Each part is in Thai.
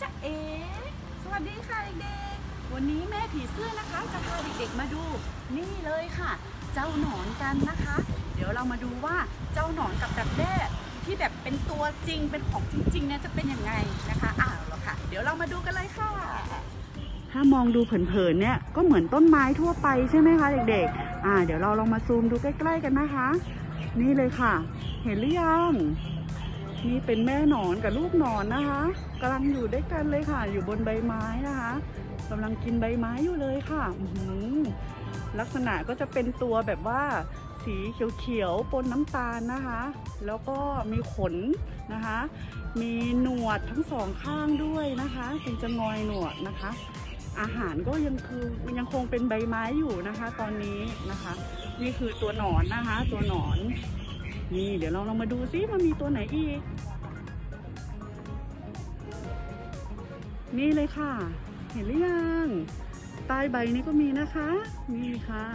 จ๊ะเอ๋สวัสดีค่ะเด็กๆ วันนี้แม่ผีเสื้อนะคะจะพาเด็กๆมาดู นี่เลยค่ะ เจ้าหนอนกันนะคะ เดี๋ยวเรามาดูว่าเจ้าหนอนกับดักแด้ที่แบบเป็นตัวจริงเป็นของจริงๆเนี่ยจะเป็นยังไงนะคะอ้าวแล้วค่ะ เดี๋ยวเรามาดูกันเลยค่ะ ถ้ามองดูเผินๆเนี่ยก็เหมือนต้นไม้ทั่วไปใช่ไหมคะเด็กๆ อ่า เดี๋ยวเราลองมาซูมดูใกล้ ๆ กันนะคะ นี่เลยค่ะ เห็นหรือยัง นี่เป็นแม่หนอนกับลูกหนอนนะคะกำลังอยู่ด้วยกันเลยค่ะ อยู่บนใบไม้นะคะกำลังกินใบไม้อยู่เลยค่ะลักษณะก็จะเป็นตัวแบบว่าสีเขียวๆปนน้ำตาลนะคะ แล้วก็มีขนนะคะ มีหนวดทั้งสองข้างด้วยนะคะเป็นจะงอยหนวดนะคะ อาหารก็ยังคือยังคงเป็นใบไม้อยู่นะคะ ตอนนี้นะคะ นี่คือตัวหนอนนะคะ ตัวหนอน นี่เดี๋ยวเราลองมาดูซิมันมีตัวไหนอีก นี่เลยค่ะ เห็นหรือยังใต้ใบนี้ก็มีนะคะ นี่ค่ะ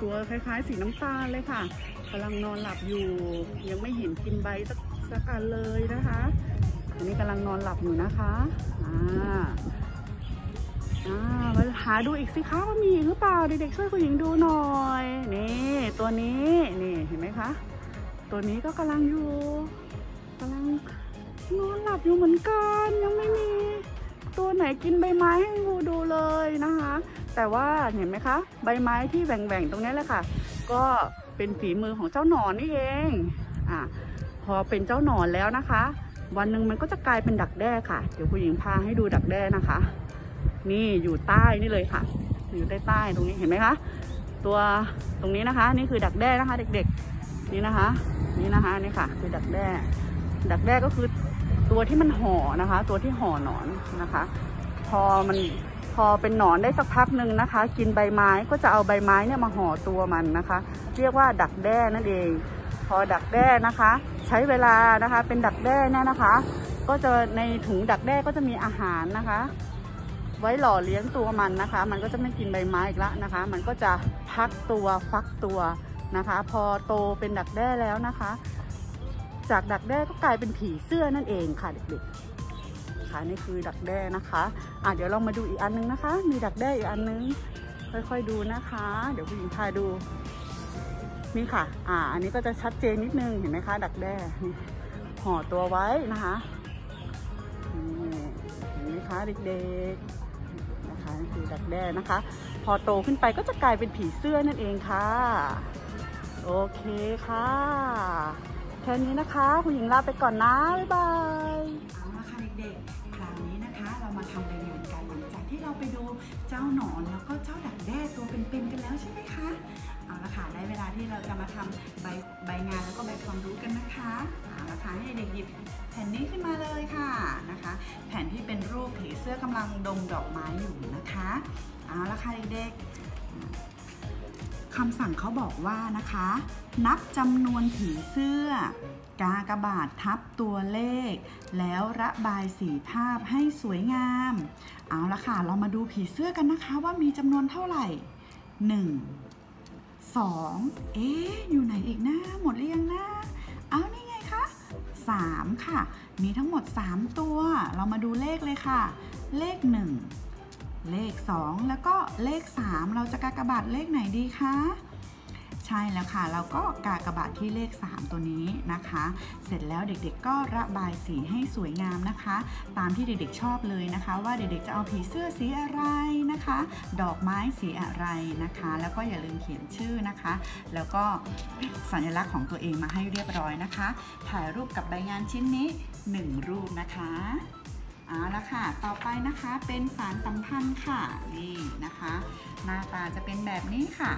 ตัวคล้ายๆสีน้ำตาลเลยค่ะกำลังนอนหลับอยู่ ยังไม่เห็นกินใบสักสักอันเลยนะคะ อันนี้กำลังนอนหลับอยู่นะคะ อ่า อ่ามาหาดูอีกสิคะว่ามีอีกหรือเปล่าเด็กๆช่วยคุณหญิงดูหน่อย นี่ตัวนี้นี่เห็นไหมคะ ตัวนี้ก็กำลังอยู่กำลังนอนหลับอยู่เหมือนกันยังไม่มี ตัวไหนกินใบไม้ให้งูดูเลยนะคะ แต่ว่าเห็นไหมคะ ใบไม้ที่แหว่งๆตรงนี้แหละค่ะ ก็เป็นฝีมือของเจ้าหนอนนี่เองอะพอเป็นเจ้าหนอนแล้วนะคะ วันหนึ่งมันก็จะกลายเป็นดักแด้ค่ะ เดี๋ยวคุณหญิงพาให้ดูดักแด้นะคะ นี่อยู่ใต้นี่เลยค่ะ อยู่ใต้ใต้ตรงนี้เห็นไหมคะตัวตรงนี้นะคะ นี่คือดักแด้นะคะ เด็กๆ นี่นะคะ นี่นะคะนี่ค่ะ คือดักแด้ ดักแด้ก็คือตัวที่มันห่อนะคะ ตัวที่ห่อหนอนนะคะ พอมันพอเป็นหนอนได้สักพักหนึ่งนะคะ กินใบไม้ก็จะเอาใบไม้เนี่ยมาห่อตัวมันนะคะ เรียกว่าดักแด้นั่นเอง พอดักแด้นะคะ ใช้เวลานะคะ เป็นดักแด้เนี่ยนะคะ ก็จะในถุงดักแด้ก็จะมีอาหารนะคะ ไว้หล่อเลี้ยงตัวมันนะคะ มันก็จะไม่กินใบไม้อีกละนะคะ มันก็จะพักตัวฟักตัวนะคะ พอโตเป็นดักแด้แล้วนะคะ จากดักแด้ก็กลายเป็นผีเสื้อนั่นเองค่ะเด็กๆค่ะนี่คือดักแด้นะคะอะเดี๋ยวเรามาดูอีกอันนึงนะคะ มีดักแด้อีกอันนึงค่อยๆดูนะคะ เดี๋ยวผู้หญิงพาดูนี่ค่ะ อ่า อันนี้ก็จะชัดเจนนิดนึง เห็นไหมคะ ดักแด้ห่อตัวไว้นะคะนี่เห็นไหมคะเด็กๆ นะคะนี่คือดักแด้นะคะ พอโตขึ้นไปก็จะกลายเป็นผีเสื้อนั่นเองค่ะ โอเคค่ะแค่นี้นะคะ คุณหญิงลาไปก่อนนะ บ๊ายบายเอาละค่ะเด็กๆ คราวนี้นะคะเรามาทำรายงานกันหลังจากที่เราไปดูเจ้าหนอนแล้วก็เจ้าดักแด้ตัวเป็นๆกันแล้วใช่ไหมคะ เอาละค่ะได้เวลาที่เราจะมาทำใบใบงานแล้วก็ใบความรู้กันนะคะ ให้เด็กหยิบแผ่นนี้ขึ้นมาเลยค่ะนะคะ แผ่นที่เป็นรูปผีเสื้อกำลังดมดอกไม้อยู่นะคะเอาละค่ะเด็กๆคำสั่งเขาบอกว่านะคะ นับจำนวนผีเสื้อ กากบาททับตัวเลข แล้วระบายสีภาพให้สวยงาม เอาละค่ะ เรามาดูผีเสื้อกันนะคะว่ามีจำนวนเท่าไหร่ 1 2 เอ๊ะ อยู่ไหนอีกนะ หมดหรือยังนะ เอานี่ 3 ค่ะ มีทั้งหมด 3 ตัว เรามาดูเลขเลยค่ะ เลข 1 เลข 2 แล้วก็เลข 3 เราจะกากบาทเลขไหนดีคะ ใช่แล้วค่ะ เราก็กากระบาทที่เลข 3 ตัวนี้นะคะ เสร็จแล้วเด็กๆก็ระบายสีให้สวยงามนะคะ ตามที่เด็กๆชอบเลยนะคะ ว่าเด็กๆจะเอาผีเสื้อสีอะไรนะคะ ดอกไม้สีอะไรนะคะ แล้วก็อย่าลืมเขียนชื่อนะคะ แล้วก็สัญลักษณ์ของตัวเองมาให้เรียบร้อยนะคะ ถ่ายรูปกับใบงานชิ้นนี้ 1 รูปนะคะเอาละค่ะ ต่อไปนะคะเป็นสารสัมพันธ์ค่ะ นี่นะคะ หน้าตาจะเป็นแบบนี้ค่ะ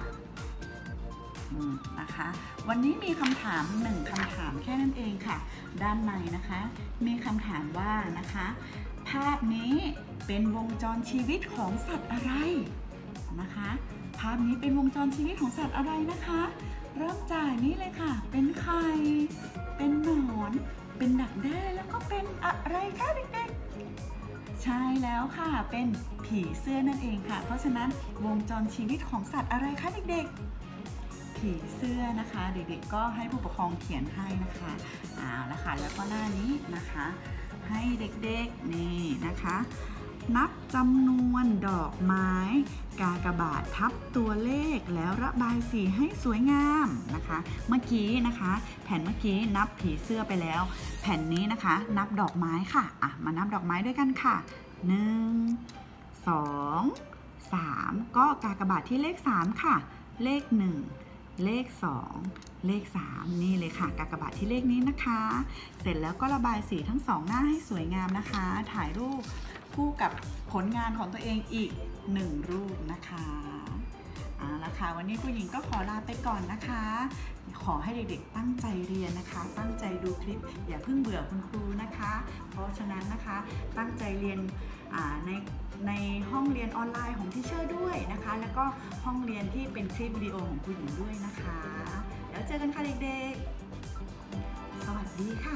นะคะ วันนี้มีคำถามหนึ่งคำถามแค่นั้นเองค่ะ ด้านในนะคะ มีคำถามว่านะคะ ภาพนี้เป็นวงจรชีวิตของสัตว์อะไรนะคะ ภาพนี้เป็นวงจรชีวิตของสัตว์อะไรนะคะ เริ่มจากนี่เลยค่ะ เป็นไข่เป็นหนอน เป็นดักแด้แล้วก็เป็นอะไรคะเด็กๆใช่แล้วค่ะเป็นผีเสื้อนั่นเองค่ะ เพราะฉะนั้นวงจรชีวิตของสัตว์อะไรคะเด็กๆ ผีผีเสื้อนะคะ เด็กๆก็ให้ผู้ปกครองเขียนให้นะคะอ่าแล้วค่ะแล้วก็หน้านี้นะคะ ให้เด็กๆนี่นะคะ นับจำนวนดอกไม้ กากบาททับตัวเลขแล้วระบายสีให้สวยงามนะคะ เมื่อกี้นะคะ แผ่นเมื่อกี้นับผีเสื้อไปแล้ว แผ่นนี้นะคะ นับดอกไม้ค่ะอะมานับดอกไม้ด้วยกันค่ะ 1 2 3 ก็กากบาทที่เลข 3 ค่ะ เลข 1 เลข 2 เลข 3 นี่เลยค่ะกากบาทที่เลขนี้นะคะ เสร็จแล้วก็ระบายสีทั้งสองหน้าให้สวยงามนะคะ ถ่ายรูปคู่กับผลงานของตัวเองอีก 1 รูปนะคะ เอาละค่ะวันนี้คุณหญิงก็ขอลาไปก่อนนะคะ ขอให้เด็กๆตั้งใจเรียนนะคะ ตั้งใจดูคลิป อย่าเพิ่งเบื่อคุณครูนะคะ เพราะฉะนั้นนะคะตั้งใจเรียนในในห้องเรียนออนไลน์ของทิเชอร์ด้วยนะคะ แล้วก็ห้องเรียนที่เป็นคลิปวิดีโอของคุณหญิงด้วยนะคะ แล้วเจอกันค่ะเด็กๆ สวัสดีค่ะ